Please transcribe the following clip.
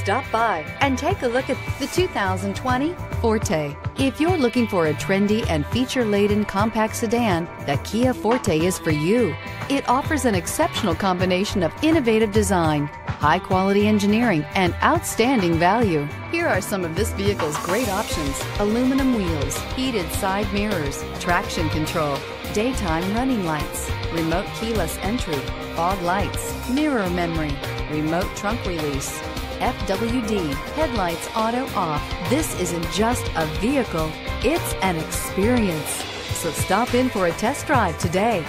Stop by and take a look at the 2020 Forte. If you're looking for a trendy and feature-laden compact sedan, the Kia Forte is for you. It offers an exceptional combination of innovative design, high-quality engineering, and outstanding value. Here are some of this vehicle's great options. Aluminum wheels, heated side mirrors, traction control, daytime running lights, remote keyless entry, fog lights, mirror memory, remote trunk release, FWD, headlights auto off. This isn't just a vehicle, it's an experience. So stop in for a test drive today.